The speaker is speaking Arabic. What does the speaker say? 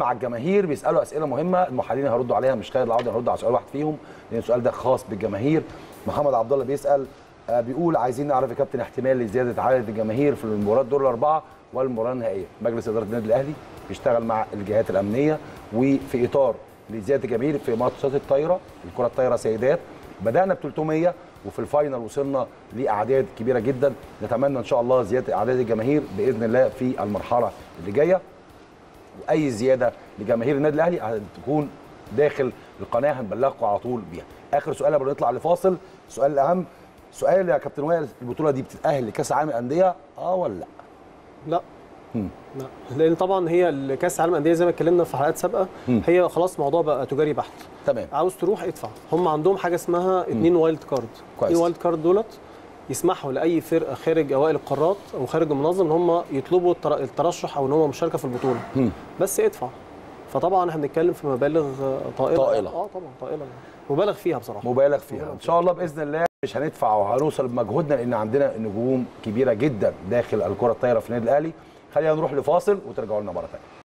مع الجماهير بيسألوا أسئلة مهمة المحللين هيردوا عليها مش خالد العوضي هيرد على سؤال واحد فيهم لأن السؤال ده خاص بالجماهير. محمد عبد الله بيسأل آه، بيقول عايزين نعرف يا كابتن احتمال لزيادة عدد الجماهير في المباراة دور الأربعة والمباراه النهائية. مجلس إدارة النادي الأهلي بيشتغل مع الجهات الأمنية وفي إطار لزيادة الجماهير في ماتشات الطايرة الكرة الطايرة سيدات. بدأنا ب 300 وفي الفاينل وصلنا لأعداد كبيرة جدا. نتمنى إن شاء الله زيادة أعداد الجماهير بإذن الله في المرحلة اللي جاية. وأي زيادة لجماهير النادي الأهلي هتكون داخل القناة هنبلغكم على طول بيها. آخر سؤال قبل ما نطلع لفاصل السؤال الأهم. سؤال يا كابتن وائل البطولة دي بتتأهل لكأس العالم للانديه آه ولا لأ؟ لا. مم. لا. لأن طبعا هي كاس العالم للانديه زي ما اتكلمنا في حلقات سابقة مم. هي خلاص موضوع بقى تجاري بحت. تمام. عاوز تروح ادفع. هم عندهم حاجة اسمها اتنين wild card كويس. إيه wild card دولت؟ يسمحوا لأي فرقه خارج أوائل القارات أو خارج المنظم إن هم يطلبوا التر- الترشح أو إن هم مشاركة في البطولة. مم. بس ادفع. فطبعا إحنا بنتكلم في مبالغ طائلة. طائلة. آه طبعا طائلة. مبالغ فيها بصراحة. مبالغ فيها. إن شاء الله بإذن الله مش هندفع وهنوصل بمجهودنا لأن عندنا نجوم كبيرة جدا داخل الكرة الطايرة في النادي الأهلي. خلينا نروح لفاصل وترجعوا لنا مرة ثانية